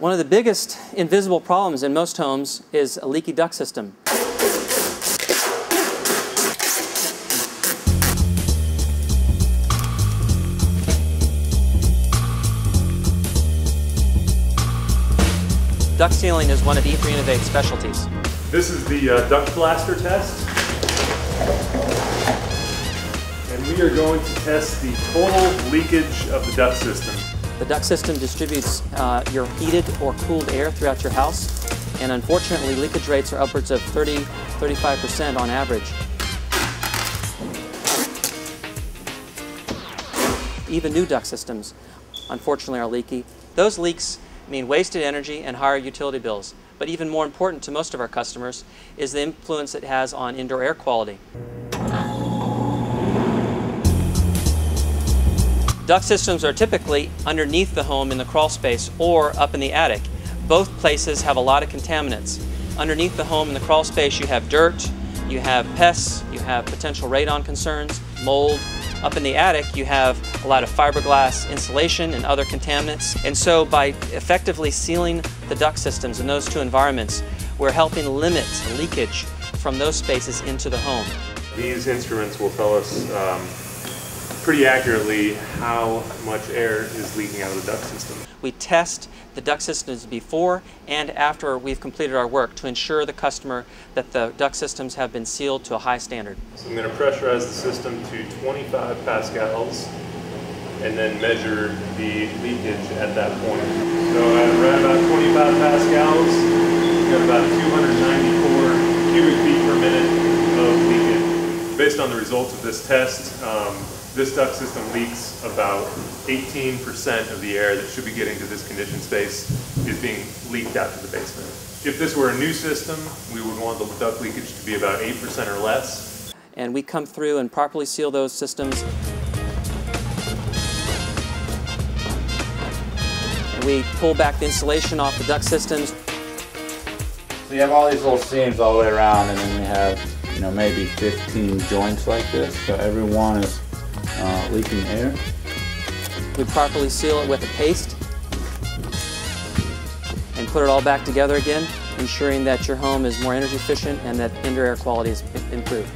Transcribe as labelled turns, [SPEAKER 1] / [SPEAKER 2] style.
[SPEAKER 1] One of the biggest invisible problems in most homes is a leaky duct system. Duct sealing is one of E3 Innovate's specialties.
[SPEAKER 2] This is the uh, duct blaster test. And we are going to test the total leakage of the duct system.
[SPEAKER 1] The duct system distributes uh, your heated or cooled air throughout your house, and unfortunately leakage rates are upwards of 30-35% on average. Even new duct systems, unfortunately, are leaky. Those leaks mean wasted energy and higher utility bills. But even more important to most of our customers is the influence it has on indoor air quality. Duct systems are typically underneath the home in the crawl space or up in the attic. Both places have a lot of contaminants. Underneath the home in the crawl space you have dirt, you have pests, you have potential radon concerns, mold, up in the attic, you have a lot of fiberglass insulation and other contaminants. And so by effectively sealing the duct systems in those two environments, we're helping limit leakage from those spaces into the home.
[SPEAKER 2] These instruments will tell us um, pretty accurately how much air is leaking out of the duct system.
[SPEAKER 1] We test the duct systems before and after we've completed our work to ensure the customer that the duct systems have been sealed to a high standard.
[SPEAKER 2] So I'm going to pressurize the system to 25 pascals and then measure the leakage at that point. So at around about 25 pascals, we've got about 294 Based on the results of this test, um, this duct system leaks about 18% of the air that should be getting to this conditioned space is being leaked out to the basement. If this were a new system, we would want the duct leakage to be about 8% or less.
[SPEAKER 1] And we come through and properly seal those systems. And we pull back the insulation off the duct systems.
[SPEAKER 3] So you have all these little seams all the way around and then you have, you know, maybe 15 joints like this. So every one is uh, leaking air.
[SPEAKER 1] We properly seal it with a paste and put it all back together again, ensuring that your home is more energy efficient and that indoor air quality is improved.